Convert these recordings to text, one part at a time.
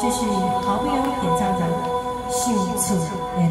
这是好朋友点赞的《想厝的人》。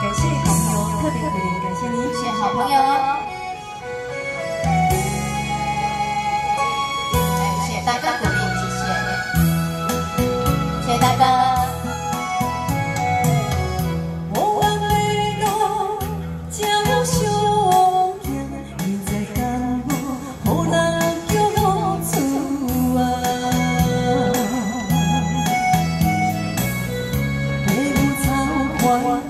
感谢好朋友，特别特别感谢您，谢谢好朋友，谢谢大哥鼓励，谢谢，谢谢大哥。乡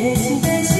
Yeah.